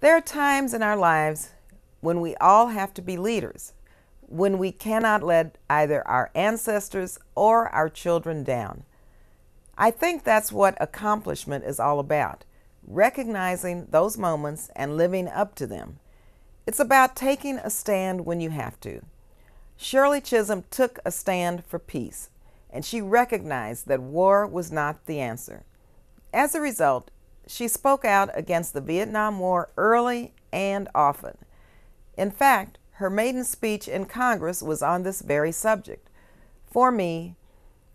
There are times in our lives when we all have to be leaders, when we cannot let either our ancestors or our children down. I think that's what accomplishment is all about recognizing those moments and living up to them. It's about taking a stand when you have to. Shirley Chisholm took a stand for peace, and she recognized that war was not the answer. As a result, she spoke out against the Vietnam War early and often. In fact, her maiden speech in Congress was on this very subject. For me,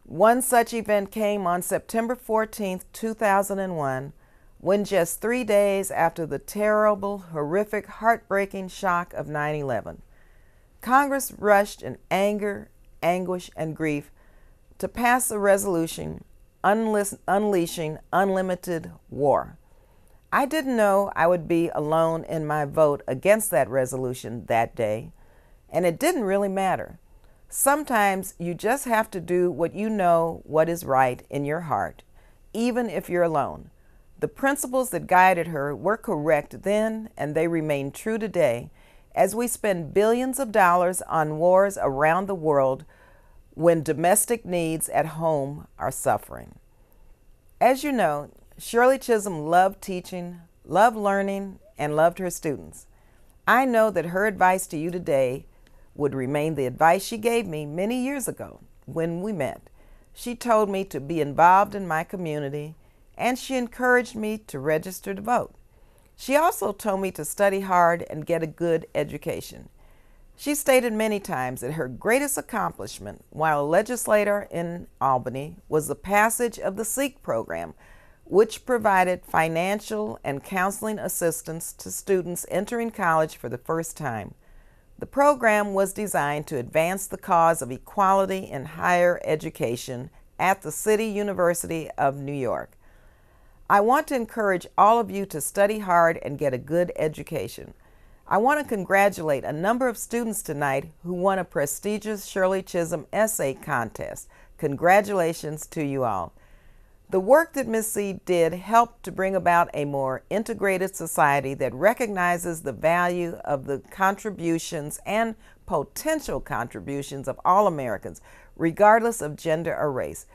one such event came on September 14, 2001, when just three days after the terrible, horrific, heartbreaking shock of 9 11, Congress rushed in anger, anguish, and grief to pass a resolution unleashing unlimited war. I didn't know I would be alone in my vote against that resolution that day, and it didn't really matter. Sometimes you just have to do what you know what is right in your heart, even if you're alone. The principles that guided her were correct then, and they remain true today as we spend billions of dollars on wars around the world when domestic needs at home are suffering. As you know, Shirley Chisholm loved teaching, loved learning, and loved her students. I know that her advice to you today would remain the advice she gave me many years ago when we met. She told me to be involved in my community and she encouraged me to register to vote. She also told me to study hard and get a good education. She stated many times that her greatest accomplishment while a legislator in Albany was the passage of the SEEK program, which provided financial and counseling assistance to students entering college for the first time. The program was designed to advance the cause of equality in higher education at the City University of New York. I want to encourage all of you to study hard and get a good education. I want to congratulate a number of students tonight who won a prestigious Shirley Chisholm essay contest. Congratulations to you all. The work that Ms. C did helped to bring about a more integrated society that recognizes the value of the contributions and potential contributions of all Americans, regardless of gender or race.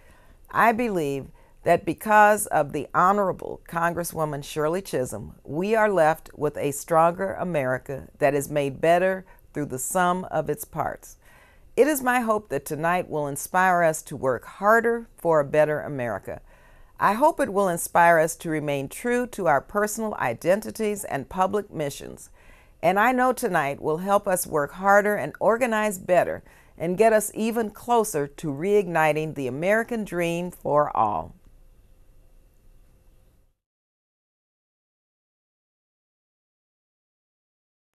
I believe that because of the Honorable Congresswoman Shirley Chisholm, we are left with a stronger America that is made better through the sum of its parts. It is my hope that tonight will inspire us to work harder for a better America. I hope it will inspire us to remain true to our personal identities and public missions. And I know tonight will help us work harder and organize better and get us even closer to reigniting the American dream for all.